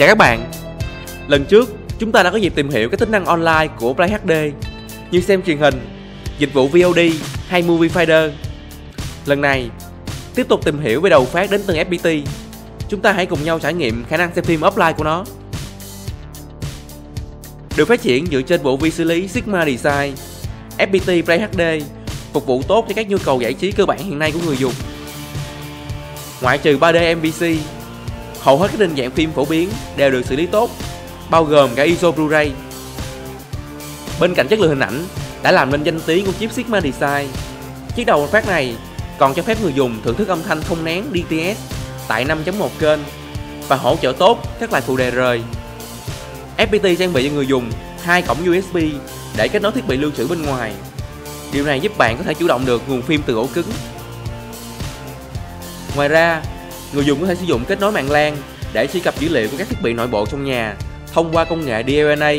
Chào các bạn Lần trước chúng ta đã có dịp tìm hiểu các tính năng online của Play HD như xem truyền hình, dịch vụ VOD hay Movie Finder. Lần này, tiếp tục tìm hiểu về đầu phát đến từng FPT, chúng ta hãy cùng nhau trải nghiệm khả năng xem phim offline của nó. Được phát triển dựa trên bộ vi xử lý Sigma Design, FPT Play HD phục vụ tốt cho các nhu cầu giải trí cơ bản hiện nay của người dùng. Ngoại trừ 3D MVC, hầu hết các định dạng phim phổ biến đều được xử lý tốt, bao gồm cả ISO Blu-ray. Bên cạnh chất lượng hình ảnh đã làm nên danh tiếng của chip Sigma Design, chiếc đầu phát này còn cho phép người dùng thưởng thức âm thanh không nén DTS tại 5.1 kênh và hỗ trợ tốt các loại phụ đề rời. FPT trang bị cho người dùng hai cổng USB để kết nối thiết bị lưu trữ bên ngoài. Điều này giúp bạn có thể chủ động được nguồn phim từ ổ cứng. Ngoài ra, người dùng có thể sử dụng kết nối mạng LAN để truy cập dữ liệu của các thiết bị nội bộ trong nhà thông qua công nghệ DLNA.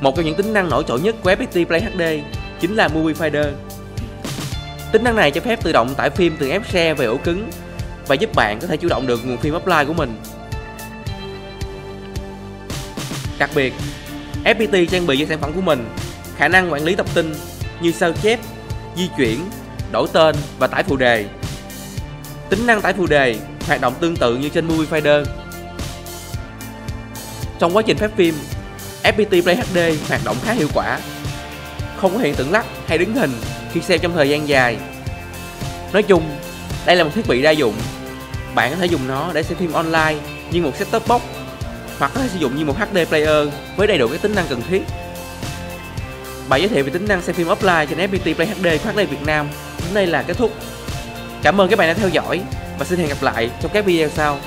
Một trong những tính năng nổi trội nhất của FPT Play HD chính là Movie Finder. Tính năng này cho phép tự động tải phim từ app share về ổ cứng và giúp bạn có thể chủ động được nguồn phim offline của mình. Đặc biệt, FPT trang bị cho sản phẩm của mình khả năng quản lý tập tin như sao chép, di chuyển, đổi tên và tải phụ đề. Tính năng tải phụ đề hoạt động tương tự như trên Movie Finder. Trong quá trình phát phim, FPT Play HD hoạt động khá hiệu quả, không có hiện tượng lắc hay đứng hình khi xem trong thời gian dài. Nói chung, đây là một thiết bị đa dụng. Bạn có thể dùng nó để xem phim online như một set-top box hoặc có thể sử dụng như một HD player với đầy đủ các tính năng cần thiết. Bài giới thiệu về tính năng xem phim offline trên FPT Play HD của HD Việt Nam đến đây là kết thúc. Cảm ơn các bạn đã theo dõi và xin hẹn gặp lại trong các video sau.